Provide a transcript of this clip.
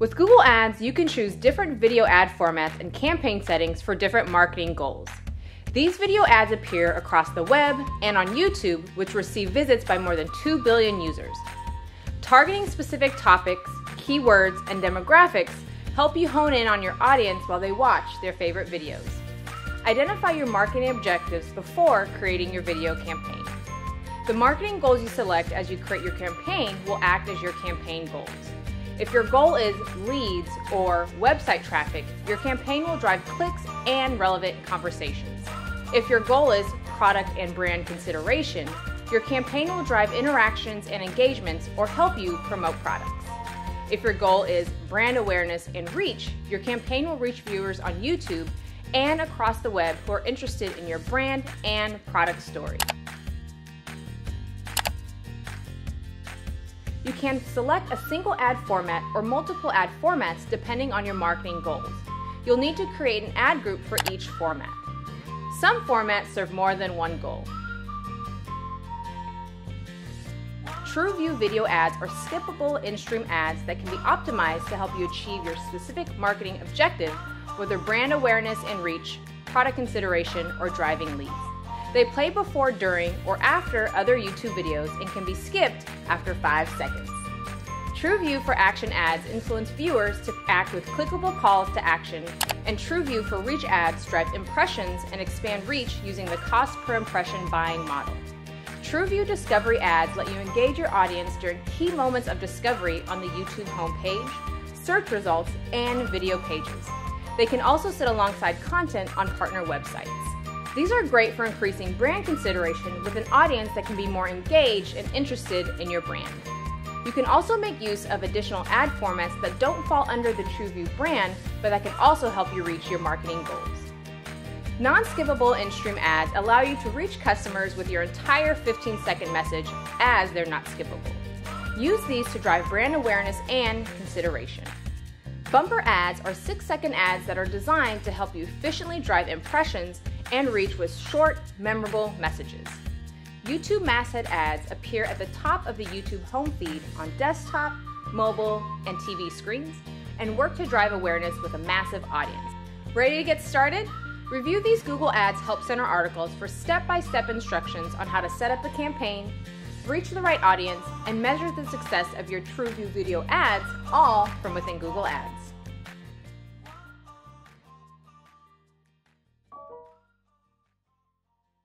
With Google Ads, you can choose different video ad formats and campaign settings for different marketing goals. These video ads appear across the web and on YouTube, which receive visits by more than 2 billion users. Targeting specific topics, keywords, and demographics help you hone in on your audience while they watch their favorite videos. Identify your marketing objectives before creating your video campaign. The marketing goals you select as you create your campaign will act as your campaign goals. If your goal is leads or website traffic, your campaign will drive clicks and relevant conversations. If your goal is product and brand consideration, your campaign will drive interactions and engagements or help you promote products. If your goal is brand awareness and reach, your campaign will reach viewers on YouTube and across the web who are interested in your brand and product story. You can select a single ad format or multiple ad formats depending on your marketing goals. You'll need to create an ad group for each format. Some formats serve more than one goal. TrueView video ads are skippable in-stream ads that can be optimized to help you achieve your specific marketing objective, whether brand awareness and reach, product consideration, or driving leads. They play before, during, or after other YouTube videos and can be skipped after 5 seconds. TrueView for Action ads influence viewers to act with clickable calls to action, and TrueView for Reach ads drive impressions and expand reach using the cost per impression buying model. TrueView Discovery ads let you engage your audience during key moments of discovery on the YouTube homepage, search results, and video pages. They can also sit alongside content on partner websites. These are great for increasing brand consideration with an audience that can be more engaged and interested in your brand. You can also make use of additional ad formats that don't fall under the TrueView brand, but that can also help you reach your marketing goals. Non-skippable in-stream ads allow you to reach customers with your entire 15-second message as they're not skippable. Use these to drive brand awareness and consideration. Bumper ads are 6-second ads that are designed to help you efficiently drive impressions and reach with short, memorable messages. YouTube masthead ads appear at the top of the YouTube home feed on desktop, mobile, and TV screens and work to drive awareness with a massive audience. Ready to get started? Review these Google Ads Help Center articles for step-by-step instructions on how to set up a campaign, reach the right audience, and measure the success of your TrueView video ads, all from within Google Ads.